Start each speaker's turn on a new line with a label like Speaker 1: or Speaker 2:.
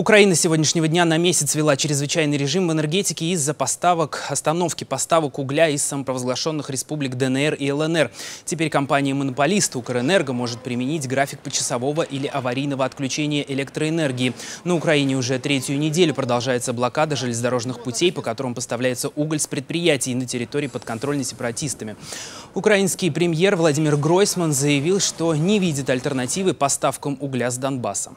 Speaker 1: Украина сегодняшнего дня на месяц ввела чрезвычайный режим в энергетике из-за поставок, остановки поставок угля из самопровозглашенных республик ДНР и ЛНР. Теперь компания-монополист Укрэнерго может применить график почасового или аварийного отключения электроэнергии. На Украине уже третью неделю продолжается блокада железнодорожных путей, по которым поставляется уголь с предприятий на территории подконтрольной сепаратистами. Украинский премьер Владимир Гройсман заявил, что не видит альтернативы поставкам угля с Донбасса.